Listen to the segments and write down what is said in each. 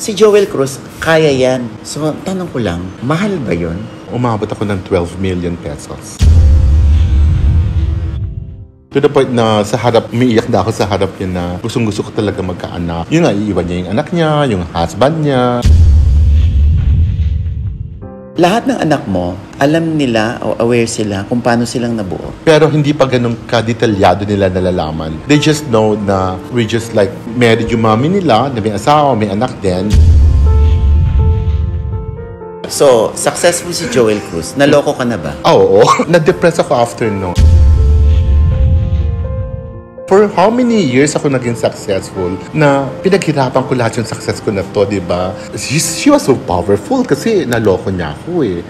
Si Joel Cruz, kaya yan. So, tanong ko lang, mahal ba yun? Umabot ako ng 12 million pesos. To the point na sa harap, umiiyak na ako sa harap niya na gustong gusto ko talaga magkaanak. Yun nga, iiwan niya yung anak niya, yung husband niya. Lahat ng anak mo, alam nila o aware sila kung paano silang nabuo. Pero hindi pa ganun ka-detalyado nila nalalaman. They just know na we just like married yung mommy nila, na may asawa, may anak din. So, successful si Joel Cruz. Naloko ka na ba? Ah, Oo, na-depress ako after no. For how many years ako naging successful na pinaghirapan ko lahat yung success ko na to, di ba? She, she was so powerful kasi naloko niya ako eh.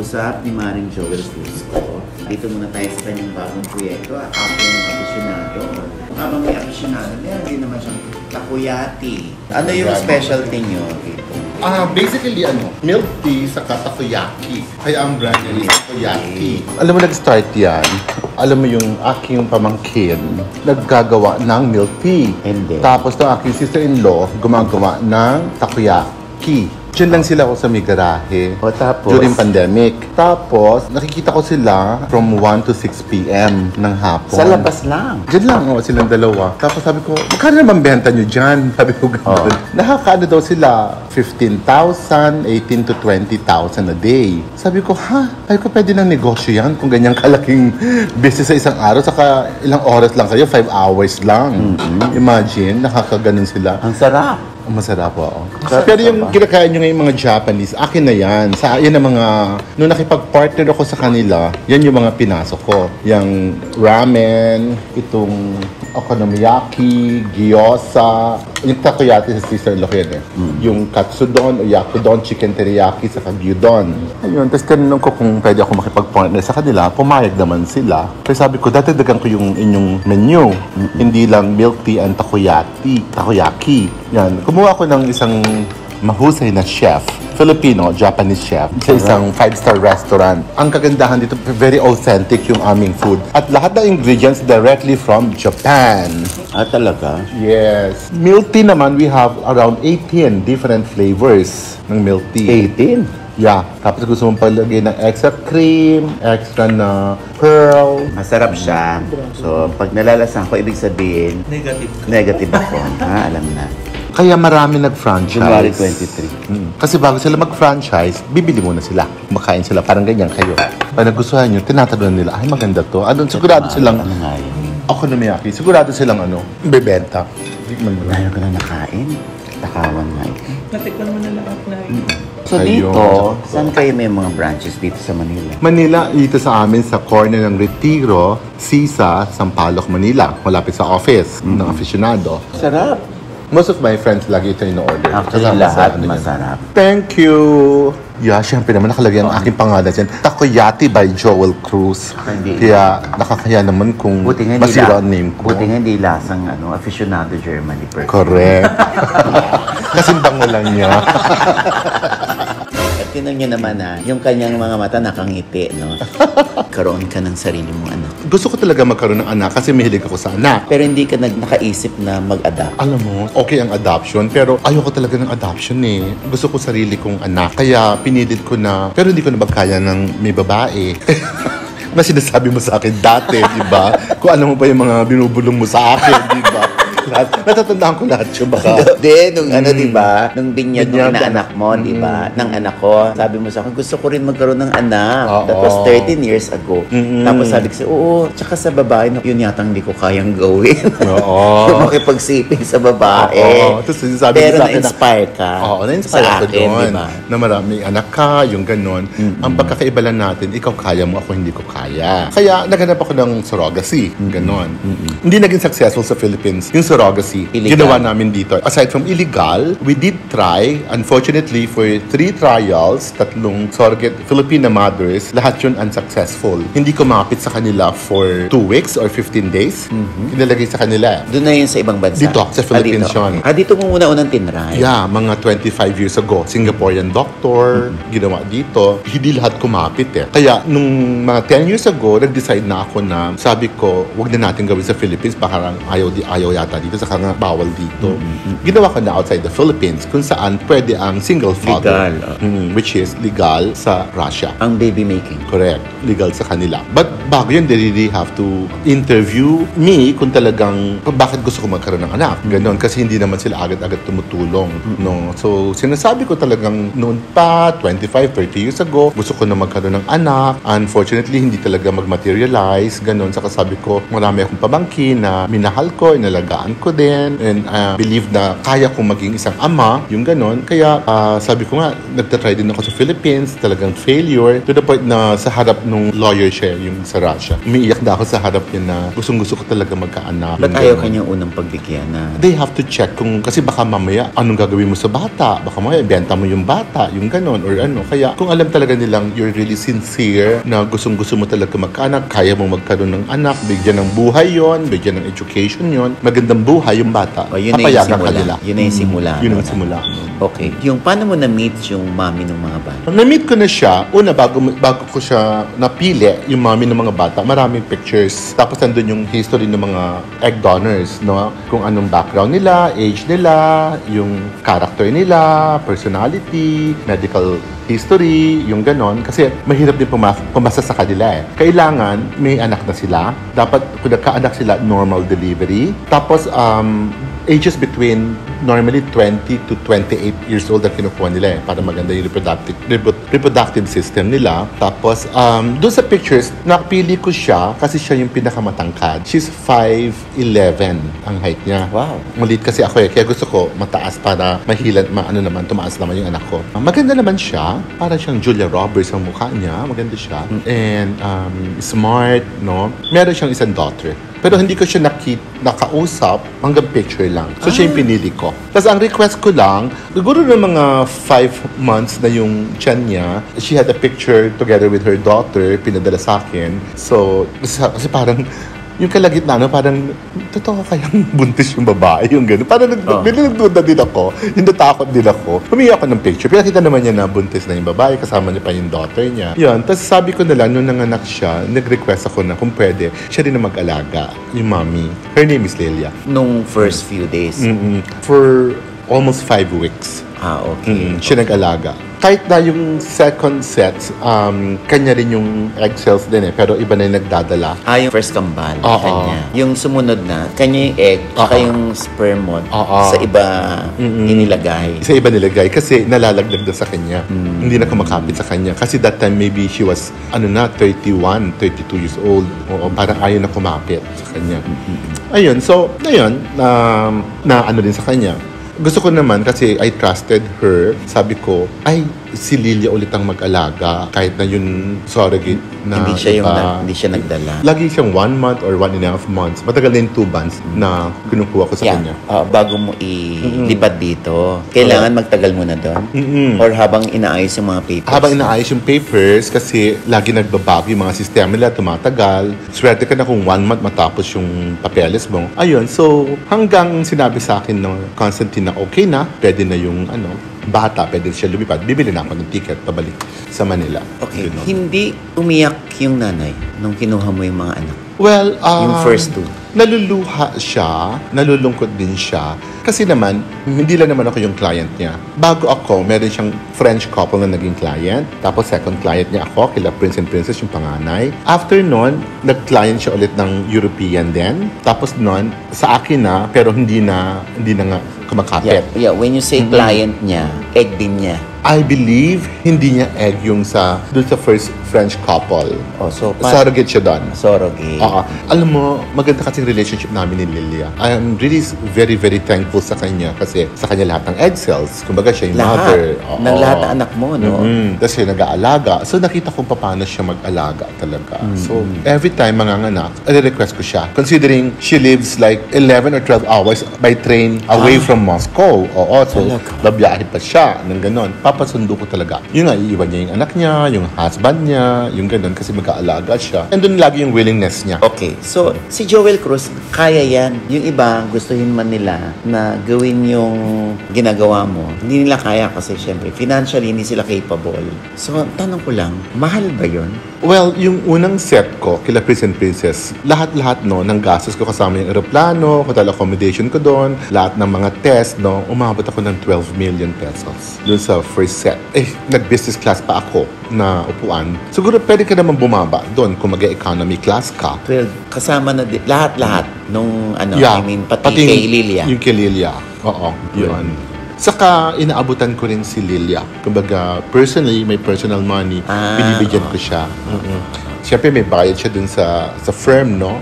Mag-usap ni Maring Joel ko, dito muna tayo sa kanyang bagong proyekto at ako yung aficionado. Habang may aficionado, meron din naman siyang takoyati. Ano yung specialty niyo dito? Ah, basically ano, milk tea sa takoyaki. Kaya ang brand niya is takoyaki. Alam mo, nag-start yan. Alam mo yung aking pamangkin, naggagawa ng milk tea. And then? Tapos ng aking sister-in-law, gumagawa ng takoyaki. Diyan lang sila ako sa may garahe. O tapos? During pandemic. Tapos, nakikita ko sila from 1 to 6 p.m. ng hapon. Sa labas lang. Diyan lang, oh, silang dalawa. Tapos sabi ko, magkano naman benta nyo dyan? Sabi ko gano'n. Oo. Nakakaano daw sila, 15,000, 18 to 20,000 a day. Sabi ko, ha? Sabi ko, pwede ng negosyo yan kung ganyang kalaking business sa isang araw. Saka ilang oras lang kayo, 5 hours lang. Imagine, nakakaganon sila. Ang sarap. Masarap po. Sarap Pero yung ba? kinakain nyo ngayon mga Japanese, akin na yan. Sa yan ang mga, nung nakipag-partner ako sa kanila, yan yung mga pinasok ko. Yung ramen, itong okonomiyaki, gyoza, yung takoyaki sa sister-in-law yan eh. Yung katsudon o yakudon, chicken teriyaki, sa gyudon. Ayun, tapos tinanong ko kung pwede ako makipag-partner sa kanila, pumayag naman sila. Kaya sabi ko, dadagan ko yung inyong menu. Hindi lang milk tea and takoyaki. Takoyaki. Yan. Kumuha ko ng isang mahusay na chef. Filipino, Japanese chef. Sa isang five-star restaurant. Ang kagandahan dito, very authentic yung aming food. At lahat ng ingredients directly from Japan. Ah, talaga? Yes. Milk tea naman, we have around 18 different flavors ng milk tea. 18? Yeah. Tapos gusto mong palagay ng extra cream, extra na pearl. Masarap siya. So, pag nalalasan ko, ibig sabihin, Negative negative ako. ha, alam na. Kaya marami nag-franchise. January 23. Mm. Kasi bago sila mag-franchise, bibili muna sila. Makain sila. Parang ganyan kayo. Pag nagustuhan nyo, tinatanong nila, ay maganda to. Ano, sigurado silang, Ano nga yun? ako na miyaki, sigurado silang ano, bebenta. Tikman mo lang. Ayaw ko na nakain. Takawan nga ito. Natikman mo na lahat na So Ayun. dito, saan kayo may mga branches dito sa Manila? Manila, dito sa amin sa corner ng Retiro, Sisa, Sampaloc, Manila. Malapit sa office ng aficionado. Sarap. Most of my friends lagi ito in-order. Actually, Kasama sa lahat ano yun. masarap. Thank you! Yeah, syempre naman nakalagay ang aking pangalan dyan. Takoyati by Joel Cruz. Hindi. Kaya nakakaya naman kung Buti nga hindi masira la- ang name ko. Buti nga hindi lasang ano, aficionado Germany per. Correct. Kasi bango lang niya. Tinan niyo naman ha, yung kanyang mga mata nakangiti, no? Karoon ka ng sarili mong anak. Gusto ko talaga magkaroon ng anak kasi mahilig ako sa anak. Pero hindi ka nag nakaisip na mag-adapt. Alam mo, okay ang adoption, pero ayoko talaga ng adoption eh. Gusto ko sarili kong anak. Kaya pinilit ko na, pero hindi ko na magkaya ng may babae. na sinasabi mo sa akin dati, di ba? Kung alam mo pa yung mga binubulong mo sa akin, di ba? Lahat, natatandaan ko lahat yun baka. Hindi, nung ano, di ba? Nung binyag ng Binyag. inaanak mo, di ba? Ng anak ko. Sabi mo sa akin, gusto ko rin magkaroon ng anak. Oo. That was 13 years ago. Mm-mm. Tapos sabi ko oo, tsaka sa babae, no, yun yatang hindi ko kayang gawin. Oo. yung makipagsiping sa babae. Oo. Tapos sinasabi Pero mo sa akin na- na-inspire ka. Oo, na-inspire sa ako akin, doon. di ba? Na marami anak ka, yung ganon. Ang pagkakaiba lang natin, ikaw kaya mo, ako hindi ko kaya. Kaya naghanap ako ng surrogacy, ganon. Hindi naging successful sa Philippines. Yung surrogacy. Illegal. Ginawa namin dito. Aside from illegal, we did try, unfortunately, for three trials, tatlong surrogate Filipina mothers, lahat yun unsuccessful. Hindi kumapit sa kanila for two weeks or 15 days. Kinalagay sa kanila. Doon na yun sa ibang bansa? Dito, sa Philippines ah, dito. yun. Ah, dito mo una-unang tinry? Yeah, mga 25 years ago, Singaporean doctor, ginawa dito. Hindi lahat kumapit eh. Kaya nung mga 10 years ago, nag-decide na ako na sabi ko, wag na natin gawin sa Philippines, baka ayaw, di, ayaw yata dito, saka nga bawal dito. Ginawa ko na outside the Philippines, kung saan pwede ang single father. Legal. Mm, which is legal sa Russia. Ang baby making. Correct. Legal sa kanila. But bago yun, they really have to interview me kung talagang bakit gusto ko magkaroon ng anak. Ganon. Kasi hindi naman sila agad-agad tumutulong. No? So, sinasabi ko talagang noon pa, 25, 30 years ago, gusto ko na magkaroon ng anak. Unfortunately, hindi talaga mag-materialize. Ganon. Saka sabi ko, marami akong pamangkin na minahal ko, inalagaan ko din, and uh, believe na kaya kong maging isang ama, yung ganon. Kaya ah, sabi ko nga, nagtatry din ako sa Philippines, talagang failure, to the point na sa harap nung lawyer siya, yung sa Russia. Umiiyak na ako sa harap niya na gustong gusto ko talaga magkaanak. Ba't ayaw kanyang unang pagbigyan na They have to check kung, kasi baka mamaya, anong gagawin mo sa bata? Baka mamaya, ibenta mo yung bata, yung ganon, or ano. Kaya, kung alam talaga nilang you're really sincere, na gustong gusto mo talaga magkaanak, kaya mo magkaroon ng anak, bigyan ng buhay yon bigyan ng education yon magandang buhay yung bata, O, yun na yung papayagan ka simula. nila. Yun na yung simula. Yun ang simula. Okay. Yung paano mo na-meet yung mami ng mga bata? Na-meet ko na siya, una bago, bago ko siya napili, yung mami ng mga bata, maraming pictures. Tapos nandun yung history ng mga egg donors, no? Kung anong background nila, age nila, yung character nila, personality, medical history, yung ganon. Kasi mahirap din puma- pumasa sa kanila eh. Kailangan may anak na sila. Dapat kung nagkaanak sila, normal delivery. Tapos, um, ages between normally 20 to 28 years old ang kinukuha nila eh, para maganda yung reproductive, reprodu- reproductive system nila. Tapos, um, doon sa pictures, napili ko siya kasi siya yung pinakamatangkad. She's 5'11 ang height niya. Wow. Maliit kasi ako eh, kaya gusto ko mataas para mahilan, ma, ano naman, tumaas naman yung anak ko. Maganda naman siya, para siyang Julia Roberts ang mukha niya, maganda siya. And um, smart, no? Meron siyang isang daughter. Pero hindi ko siya nakit, nakausap hanggang picture lang. So siya yung pinili ko. Tapos ang request ko lang, siguro ng mga five months na yung tiyan niya, she had a picture together with her daughter, pinadala sa akin. So, kasi parang, yung kalagitnaan, no, parang, totoo kayang buntis yung babae, yung gano'n. Parang nag, Oh. nagduda din ako, yung natakot din ako. Humingi ako ng picture. Pinakita naman niya na buntis na yung babae, kasama niya pa yung daughter niya. Yun, tapos sabi ko na lang, nung nanganak siya, nag-request ako na kung pwede, siya rin na mag-alaga, yung mommy. Her name is Lelia. Nung first few days? Mm-mm. For almost five weeks. Ah, okay. Mm, siya nag-alaga. Kahit na yung second set, um, kanya rin yung egg cells din eh, pero iba na yung nagdadala. Ah, yung first kambal, Oo. kanya. Yung sumunod na, kanya yung egg, tsaka Oo. yung sperm mo, Oo. sa iba Mm-mm. inilagay. Sa iba nilagay kasi nalalagdag na sa kanya. Hindi na kumakapit sa kanya. Kasi that time maybe she was ano na 31, 32 years old. Oo, parang ayaw na kumapit sa kanya. Ayun, so ayun na na ano din sa kanya. Gusto ko naman kasi I trusted her. Sabi ko, ay si Lilia ulit ang mag-alaga kahit na yung surrogate na hindi siya yung iba. nag- hindi siya nagdala. Lagi siyang one month or one and a half months. Matagal na yung two months na kinukuha ko sa Yeah. kanya. Ah, bago mo ilipad dito, kailangan magtagal muna doon? Mm-mm. Or habang inaayos yung mga papers? Habang inaayos yung papers, kasi lagi nagbabago yung mga sistema nila, tumatagal. Swerte ka na kung one month matapos yung papeles mo. Ayun, so hanggang sinabi sa akin ng Constantine na okay na, pwede na yung ano, bata, pwede siya lumipad. Bibili na ako ng ticket pabalik sa Manila. Okay. Yun, no? Hindi umiyak yung nanay nung kinuha mo yung mga anak. Well, um, Yung first two. Naluluha siya, nalulungkot din siya. Kasi naman, hindi lang naman ako yung client niya. Bago ako, meron siyang French couple na naging client. Tapos second client niya ako, kila Prince and Princess, yung panganay. After nun, nag-client siya ulit ng European din. Tapos nun, sa akin na, pero hindi na, hindi na nga kumakapit. Yeah, yeah. When you say client niya, egg din niya. I believe hindi niya egg yung sa doon sa first French couple. Oh, so, pa- Surrogate siya doon. surrogate. Oo. Alam mo, maganda kasing relationship namin ni Lilia. I am really very, very thankful sa kanya kasi sa kanya lahat ng egg cells. Kumbaga siya yung Lahat. mother. Oo. Ng lahat ng anak mo, no? Mhm. Tapos siya nag-aalaga. So nakita ko paano siya mag-alaga talaga. Mm. So every time manganganak, request ko siya. Considering she lives like 11 or 12 hours by train away from Moscow. Oo. So Ah. Babiyahe pa siya ng ganon. Papasundo ko talaga. Yun nga, iiwan niya yung anak niya, yung husband niya, yung ganon kasi mag-aalaga siya. And doon lagi yung willingness niya. Okay, so si Joel Cruz, kaya yan. Yung iba, gustuhin man nila na gawin yung ginagawa mo. Hindi nila kaya kasi syempre, financially, hindi sila capable. So, tanong ko lang, mahal ba yun? Well, yung unang set ko, kila Prince and Princess, lahat-lahat no, ng gastos ko kasama yung aeroplano, hotel accommodation ko doon, lahat ng mga test, no, umabot ako ng 12 million pesos doon sa first set. Eh, nag-business class pa ako na upuan. Siguro pwede ka naman bumaba doon kung mag-economy class ka. 12, kasama na di- lahat-lahat nung ano, I mean, pati, yung- kay Lilia. Yung kay Lilia. Oo, yun. Saka inaabutan ko rin si Lilia. Kumbaga, personally, may personal money, Ah, binibigyan oo. ko siya. Mm-mm. Siyempre, may bayad siya dun sa sa firm, no?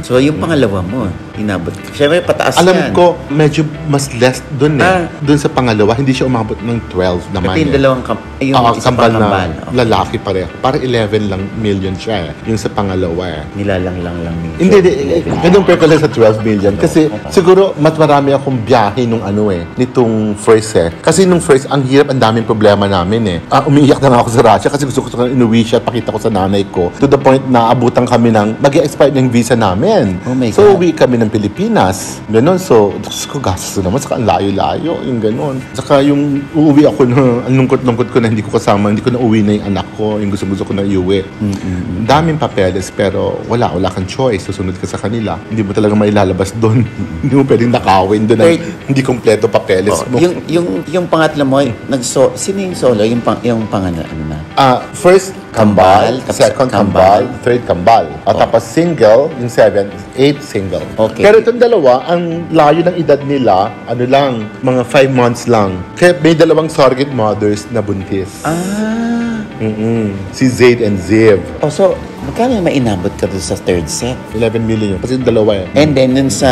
So, yung pangalawa mo, inabot. Siyempre, pataas Alam yan. ko, medyo mas less dun eh. Ah. Dun sa pangalawa, hindi siya umabot ng 12 naman Pati yung eh. dalawang kam- yung Oo, isa kambal na kambal. Okay. lalaki pareho. Parang 11 lang million siya eh. Yung sa pangalawa eh. Nilalang lang lang ni Hindi, di, Joel. ganun pero ko lang sa 12 million. Kasi siguro mas marami akong biyahe nung ano eh, nitong first eh. Kasi nung first, ang hirap, ang daming problema namin eh. Ah, umiiyak na nga ako sa Russia kasi gusto ko sa inuwi siya, pakita ko sa nanay ko. To the point na abutan kami ng, mag expire ng visa namin. Oh my so, God. uwi kami ng Pilipinas. Ganon. So, Diyos ko, gastos naman. Saka ang layo-layo. Yung ganon. Saka yung uuwi ako na, ang lungkot-lungkot ko na hindi ko kasama, hindi ko na uwi na yung anak ko. Yung gusto-gusto ko na iuwi. Ang daming papeles, pero wala, wala kang choice. Susunod ka sa kanila. Hindi mo talaga mailalabas doon. hindi mo pwedeng nakawin doon Third- hindi kompleto papeles Oh, mo. yung yung yung pangatlo mo, nagso sino yung solo? Yung pang yung pangatlo ano na? Ah, first, kambal. Kambal, tapos second, kambal. Third, kambal. At tapos single, yung seven, eight, single. Okay. Pero itong dalawa, ang layo ng edad nila, ano lang, mga five months lang. Kaya may dalawang surrogate mothers na buntis. Ah. Mm-mm. Si Zaid and Ziv. Oh, so magkano yung mainabot ka doon sa third set? 11 million. Kasi yung dalawa eh. And then dun sa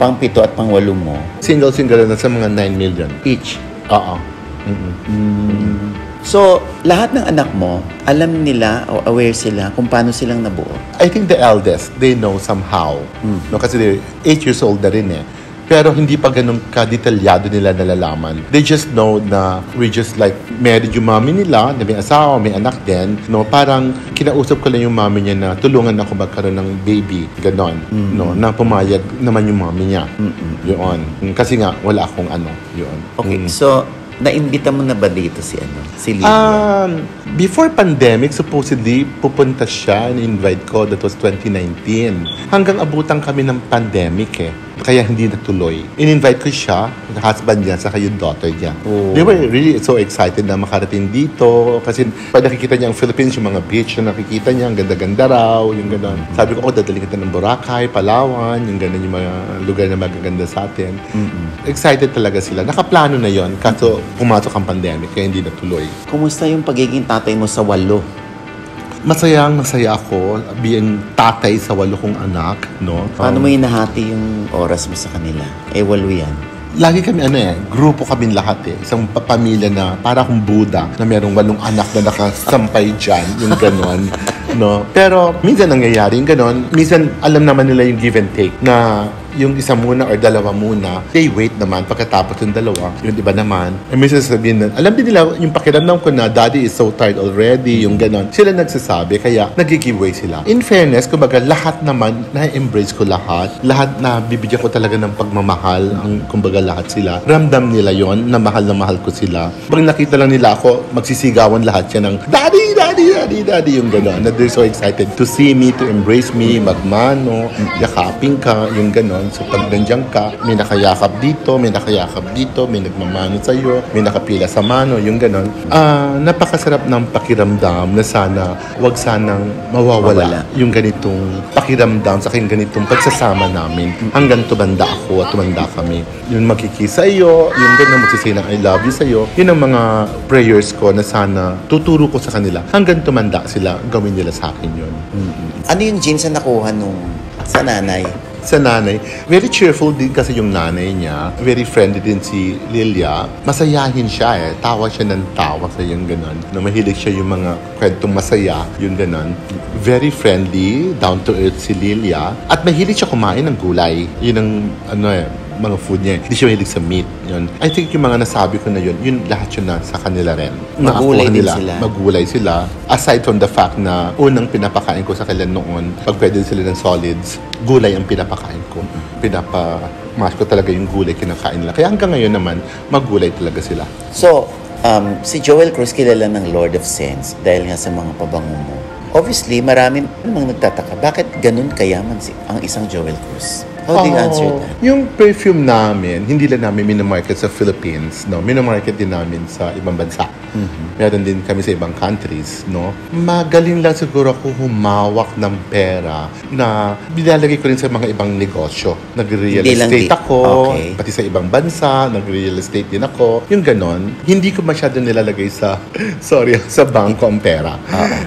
pang pito at pang walo mo, Single-single na sa mga 9 million. each. Oo. Mm-mm. So, lahat ng anak mo, alam nila o aware sila kung paano silang nabuo. I think the eldest, they know somehow. No, kasi they're 8 years old na rin eh. Pero hindi pa ganun ka-detalyado nila nalalaman. They just know na we just like married yung mami nila, na may asawa, may anak din. No, parang kinausap ko lang yung mami niya na tulungan ako magkaroon ng baby. Ganon. No, na pumayag naman yung mami niya. Yun. Kasi nga, wala akong ano. Yun. Okay, Mm. so naimbita mo na ba dito si ano? Si Lydia? Um, before pandemic, supposedly, pupunta siya, in-invite ko, that was 2019. Hanggang abutan kami ng pandemic eh. Kaya hindi natuloy. In-invite ko siya, yung husband niya, saka yung daughter niya. Oh. They were really so excited na makarating dito. Kasi pag nakikita niya ang Philippines, yung mga beach na nakikita niya, ang ganda-ganda raw, yung gano'n. Sabi ko, oh, dadali kita ng Boracay, Palawan, yung gano'n yung mga lugar na magaganda sa atin. Excited talaga sila. Nakaplano na yon kaso pumasok ang pandemic, kaya hindi natuloy. Kumusta yung pagiging tatay mo sa walo? Masayang masaya ako being tatay sa walo kong anak, no? Paano Um, mo hinahati yung oras mo sa kanila? Eh, walo yan. Lagi kami ano eh, grupo kami lahat eh. Isang pa- pamilya na para akong Buddha na merong walong anak na nakasampay dyan, yung ganon. no? Pero minsan nangyayari yung ganon. Minsan alam naman nila yung give and take na yung isa muna or dalawa muna, they wait naman pagkatapos yung dalawa, yung iba naman. And minsan sasabihin na, alam din nila yung pakiramdam ko na daddy is so tired already, yung ganon. Sila nagsasabi, kaya nag-giveaway sila. In fairness, kumbaga lahat naman, na-embrace ko lahat. Lahat na bibigyan ko talaga ng pagmamahal, ang kumbaga lahat sila. Ramdam nila yon na mahal na mahal ko sila. Pag nakita lang nila ako, magsisigawan lahat siya ng, Daddy, Daddy, Daddy, Daddy, yung gano'n. Na they're so excited to see me, to embrace me, magmano, yakapin ka, yung gano'n. Ganon. So pag nandiyan ka, may nakayakap dito, may nakayakap dito, may nagmamano sa'yo, may nakapila sa mano, yung ganon. Ah, napakasarap ng pakiramdam na sana, wag sanang mawawala Mawala. yung ganitong pakiramdam sa aking ganitong pagsasama namin hanggang tumanda ako at tumanda kami. Yung makikisa iyo, yung ganun magsisay ng I love you sa'yo, yun ang mga prayers ko na sana tuturo ko sa kanila hanggang tumanda sila, gawin nila sa akin yun. Ano yung jeans na nakuha nung sa nanay? Sa nanay, very cheerful din kasi yung nanay niya. Very friendly din si Lilia. Masayahin siya eh. Tawa siya ng tawa sa yung ganon. Na mahilig siya yung mga kwentong masaya, yung ganon. Very friendly, down to earth si Lilia. At mahilig siya kumain ng gulay. Yun ang ano eh, mga food niya. Hindi siya mahilig sa meat. Yun. I think yung mga nasabi ko na yun, yun lahat yun na sa kanila rin. Magulay din nila. sila. Magulay sila. Aside from the fact na unang pinapakain ko sa kanila noon, pag pwede sila ng solids, gulay ang pinapakain ko. Pinapa mas ko talaga yung gulay kinakain nila. Kaya hanggang ngayon naman, magulay talaga sila. So, um, si Joel Cruz kilala ng Lord of Sense dahil nga sa mga pabango mo. Obviously, marami namang nagtataka, bakit ganun kayaman si ang isang Joel Cruz? How do you Oo. answer that? Yung perfume namin, hindi lang namin minamarket sa Philippines, no? Minamarket din namin sa ibang bansa. Mm-hmm. Meron din kami sa ibang countries, no? Magaling lang siguro ako humawak ng pera na binalagay ko rin sa mga ibang negosyo. Nag-real Hindi estate di- ako, Okay. pati sa ibang bansa, nag-real estate din ako. Yung ganon, hindi ko masyado nilalagay sa, sorry, sa bangko ang pera.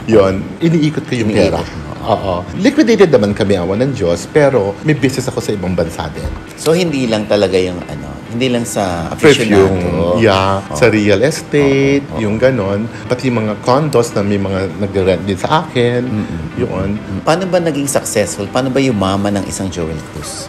Yon, iniikot ko yung Iniikot pera. Oo. Liquidated naman kami, awan ng Diyos, pero may business ako sa ibang bansa din. So, hindi lang talaga yung ano, hindi lang sa aficionado. Perfume, yeah, Oo. sa real estate, Oo, oo. yung ganon. Pati yung mga condos na may mga nag-rent din sa akin, yun. Paano ba naging successful? Paano ba yumaman ng isang Joel Cruz?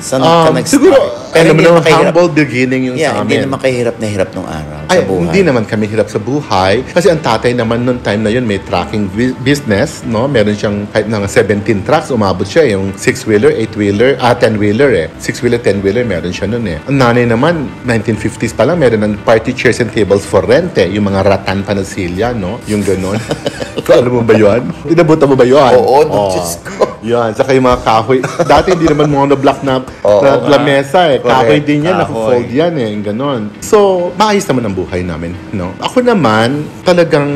Saan ka Um, nag-start? siguro, alam mo hindi naman, humble beginning yung yeah, sa hindi amin. naman kahirap na hirap nung araw sa Ay, buhay. hindi naman kami hirap sa buhay. Kasi ang tatay naman noong time na yun, may trucking bu- business, no? Meron siyang kahit ng 17 trucks, umabot siya. Yung 6-wheeler, 8-wheeler, ah, 10-wheeler eh. 6-wheeler, 10-wheeler, meron siya noon eh. Ang nanay naman, 1950s pa lang, meron ng party chairs and tables for rent eh. Yung mga ratan panasilya, no? Yung ganon. Alam mo ba yun? Inabutan mo ba yun? Oo, no, Diyos ko. Yan, saka yung mga kahoy. Dati hindi naman monoblock na, Oo na nga. lamesa eh. Kahoy Correct, din yan, naka-fold yan eh, ganon. So, maayos naman ang buhay namin, no? Ako naman, talagang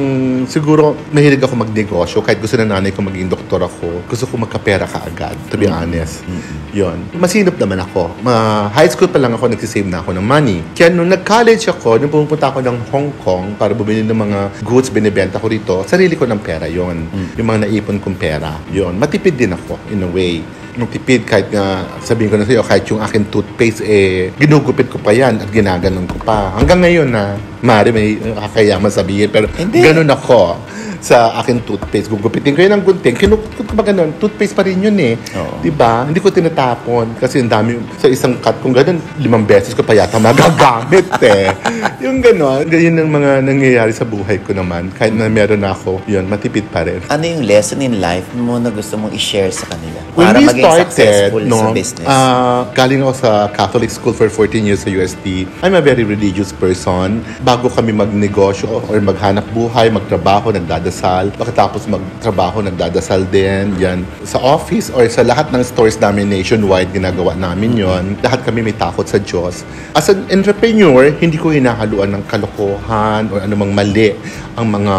siguro mahilig ako magnegosyo kahit gusto na nanay ko maging doktor ako. Gusto ko magkapera ka agad, to be honest. Yon. Masinop naman ako. Ma high school pa lang ako nagsisave na ako ng money. Kaya nung nag-college ako, nung pumunta ako ng Hong Kong para bumili ng mga goods binibenta ko rito, sarili ko ng pera yon Yung mga naipon kong pera. yon Matipid din ako in a way magtipid kahit nga sabihin ko na sa'yo kahit yung akin toothpaste eh ginugupit ko pa yan at ginaganon ko pa. Hanggang ngayon na mari may nakakayaman sabihin pero Hindi. ganun ako sa akin toothpaste. Gugupitin ko yun ng gunting. Kinukupit ko pa ganun. Toothpaste pa rin yun eh. Oo. di ba hindi ko tinatapon kasi ang dami sa isang cut kung ganun limang beses ko pa yata magagamit eh. Yung ganun. Ganyan ang mga nangyayari sa buhay ko naman. Kahit na meron ako yun matipid pa rin. Ano yung lesson in life mo na gusto mong i-share sa kanila? Para we maging started, no, sa business. ah, galing ako sa Catholic school for 14 years sa UST. I'm a very religious person. Bago kami magnegosyo or maghanap buhay, magtrabaho, nagdadasal. Pagkatapos magtrabaho, nagdadasal din. Yan. Sa office or sa lahat ng stores namin nationwide, ginagawa namin yon. Lahat kami may takot sa Diyos. As an entrepreneur, hindi ko hinahaluan ng kalokohan or anumang mali ang mga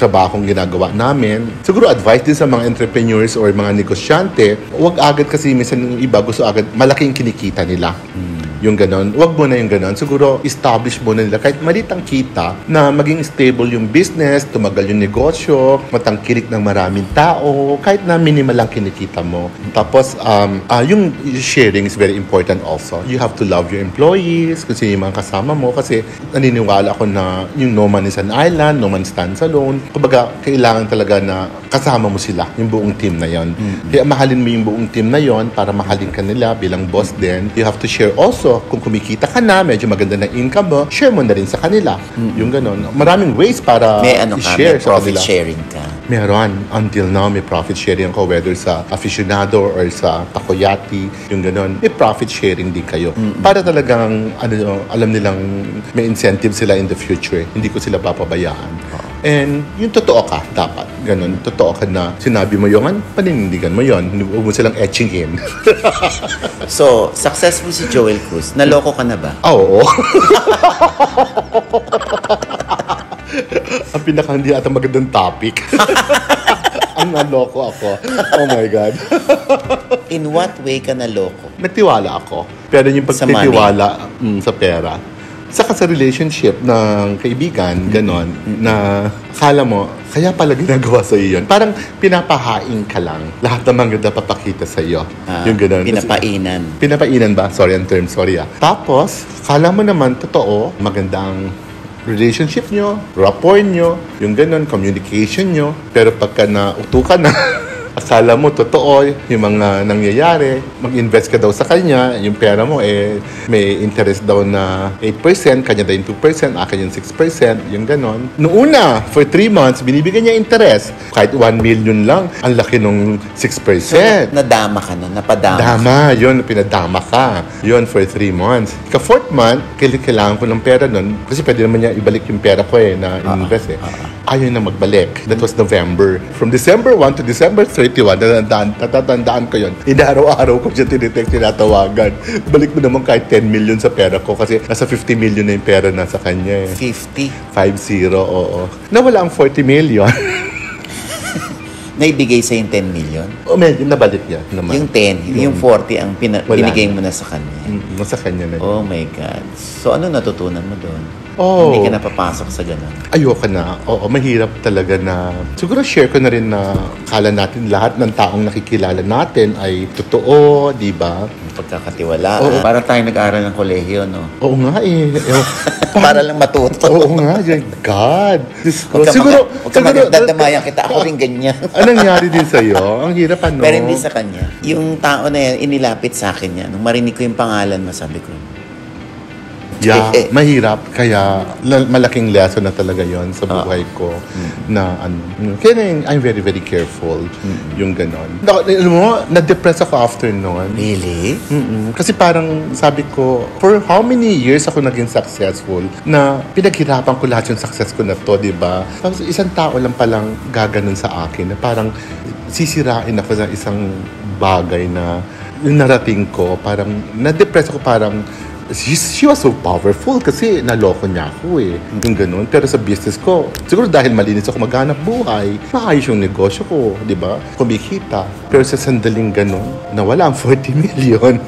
trabahong ginagawa namin. Siguro advice din sa mga entrepreneurs or mga negosyante, huwag agad kasi minsan yung iba gusto agad malaking kinikita nila. Yung ganon. Huwag mo na yung ganon. Siguro establish mo na nila kahit maliit ang kita na maging stable yung business, tumagal yung negosyo, matangkilik ng maraming tao, kahit na minimal lang kinikita mo. Tapos, um, ah, yung sharing is very important also. You have to love your employees kasi yung mga kasama mo kasi naniniwala ako na yung no man is an island, no man stands alone. Kumbaga, kailangan talaga na kasama mo sila, yung buong team na yon. Kaya mahalin mo yung buong team na yon para mahalin ka nila bilang boss din. You have to share also, kung kumikita ka na, medyo maganda na income mo, share mo na rin sa kanila. Yung ganon. Maraming ways para may ano ka, i-share may sa profit kanila. sharing ka. Meron. Until now, may profit sharing ako whether sa aficionado or sa takoyati, yung ganon. May profit sharing din kayo. Para talagang, ano, alam nilang may incentive sila in the future. Hindi ko sila papabayaan. And yung totoo ka, dapat. Ganun, totoo ka na sinabi mo ano, paninindigan mo yon Huwag mo silang etching in. So, successful si Joel Cruz. Naloko ka na ba? Ah, Oo. Ang pinaka hindi ata magandang topic. Ang naloko ako. Oh my God. In what way ka naloko? Nagtiwala ako. Pero yung Sa pagtitiwala mm, sa pera, saka sa relationship ng kaibigan, ganon, na akala mo, kaya pala ginagawa sa iyo yun. Parang pinapahain ka lang. Lahat ng mga papakita sa iyo. Ah, yung ganon. Kasi- Pinapainan. Pinapainan ba? Sorry ang term, sorry ah. Tapos, kala mo naman, totoo, magandang relationship nyo, rapport nyo, yung ganun, communication nyo. Pero pagka nauto ka na, akala mo totoo yung mga nangyayari, mag-invest ka daw sa kanya, yung pera mo eh may interest daw na 8%, kanya daw yung 2%, akin yung 6%, yung ganon. Noong una, for 3 months, binibigyan niya interest. Kahit 1 million lang, ang laki nung 6%. Nadama ka na, napadama. Dama, yun, pinadama ka. Yun, for three months. Ka fourth month, kail- kailangan ko ng pera nun. Kasi pwede naman niya ibalik yung pera ko eh, na invest eh. Ayaw na magbalik. That was November. From December 1 to December 31, natatandaan, natatandaan ko yun. Inaaraw-araw ko siya tinitext, tinatawagan. Balik mo naman kahit 10 million sa pera ko kasi nasa 50 million na yung pera nasa kanya eh. 50. 5-0, oo. Nawala ang 40 million. Naibigay sa yung 10 million. o medyo nabalik niya naman. Yung 10, yung 40 ang pina- Wala binigay na. mo na sa kanya. Mm, Nasa kanya na. Oh my God. So, ano natutunan mo doon? Oh. Hindi ka napapasok sa ganun. Ayoko na. Oo, mahirap talaga na... Siguro share ko na rin na kala natin lahat ng taong nakikilala natin ay totoo, di ba? Yung Pagkakatiwalaan. Oo. Para tayo nag-aaral ng kolehiyo, no? Oo nga eh. Para lang matuto. Oo nga, my God. Diyos ko. Huwag ka Siguro, mag- huwag ka mag- dadamayan kita. Ako rin ganyan. Anong nangyari din sa'yo? Ang hirap ano? Pero hindi sa kanya. Yung tao na yan, inilapit sa akin yan. Nung marinig ko yung pangalan mo, sabi ko, Yeah, Eh, eh. mahirap. Kaya la- malaking lesson na talaga yon sa Ah. buhay ko. Na ano. Kaya na- I'm very, very careful. Yung ganon. Na- Alam mo, na-depress ako after nun. really? Mm-mm. Kasi parang sabi ko, for how many years ako naging successful na pinaghirapan ko lahat yung success ko na to, di ba? Tapos isang tao lang palang gaganon sa akin na parang sisirain ako sa isang bagay na yung narating ko, parang na-depress ako parang she, she was so powerful kasi naloko niya ako eh. Yung ganun. Pero sa business ko, siguro dahil malinis ako maghanap buhay, maayos yung negosyo ko, di ba? Kumikita. Pero sa sandaling ganun, nawala ang 40 million.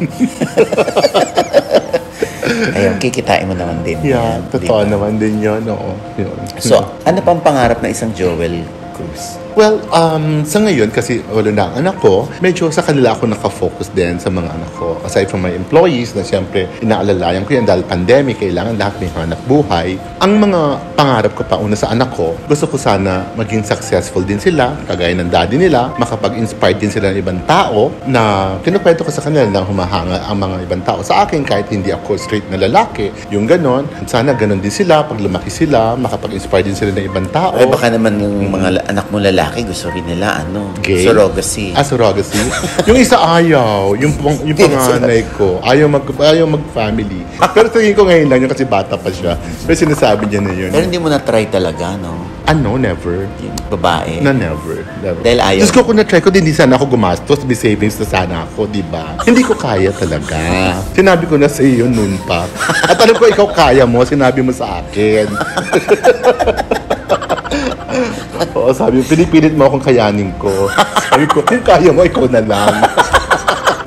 Ayun, kikitain mo naman din. yeah, yan, totoo di ba? naman din yun. Oo. Yun. So, ano pang pangarap ng isang Joel Cruz? Well, um, sa ngayon, kasi wala na ang anak ko, medyo sa kanila ako nakafocus din sa mga anak ko. Aside from my employees, na siyempre, inaalalayan ko yan dahil pandemic, kailangan lahat may hanap buhay. Ang mga pangarap ko pa, una sa anak ko, gusto ko sana maging successful din sila, kagaya ng daddy nila, makapag-inspire din sila ng ibang tao na kinukwento ko sa kanila na humahanga ang mga ibang tao sa akin kahit hindi ako straight na lalaki. Yung ganon, sana ganon din sila, pag lumaki sila, makapag-inspire din sila ng ibang tao. Ay, baka naman yung mga anak mo lalaki, gusto rin nila, ano, Gay? surrogacy. Ah, surrogacy? yung isa ayaw. Yung, pang- yung panganay ko. Ayaw, mag, ayaw mag-family. Pero tingin ko ngayon lang yun kasi bata pa siya. Pero sinasabi niya na yun. Pero hindi mo na-try talaga, no? ano, never. Yung babae. Na never. never. Dahil ayaw. Diyos ko, kung na-try ko, din, hindi sana ako gumastos. May savings na sana ako, di ba? hindi ko kaya talaga. Sinabi ko na sa iyo noon pa. At alam ko, ikaw kaya mo. Sinabi mo sa akin. Oo, sabi, pinipilit mo akong kayanin ko. Sabi ko, kung kaya mo, ikaw na lang.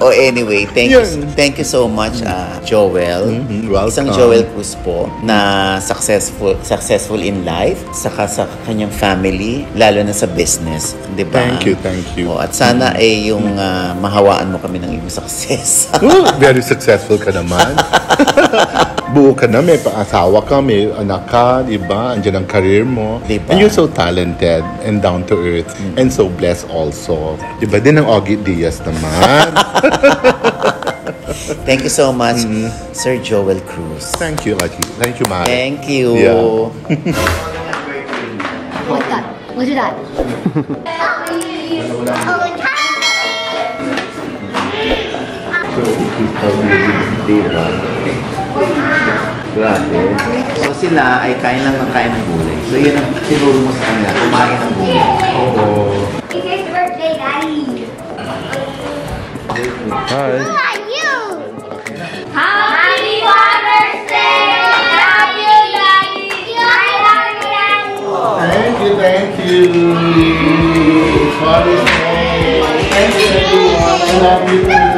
Oh, anyway, thank you, Yun. thank you so much, ah, Joel. Mhm, welcome. Isang Joel Cruz po na successful successful in life, saka sa kanyang family, lalo na sa business, 'di ba? Thank you, thank you. Oh, at sana ay yung ah, mahawaan mo kami ng iyong success. Ooh, very successful ka naman. Buo ka na, may paasawa ka, may anak ka, di ba? Andiyan ang career mo. Diba? And you're so talented and down to earth and so blessed also. Di ba? Din ang Augie Diaz naman. thank you so much, Mm-hmm. Sir Joel Cruz. Thank you, Augie. Thank you, Mari. Thank you. Yeah. What's that? What's that? So, Grabe. So sila ay kain lang ng kain ng gulay. So yun ang tinuro mo sa kanila, kumain ng gulay. Oo. It's his birthday, Daddy. Hi. Who are you? Happy Father's Day! Love you, Daddy. I love you, Daddy. Thank you, thank you. Father's Day. Thank you, everyone. I love you.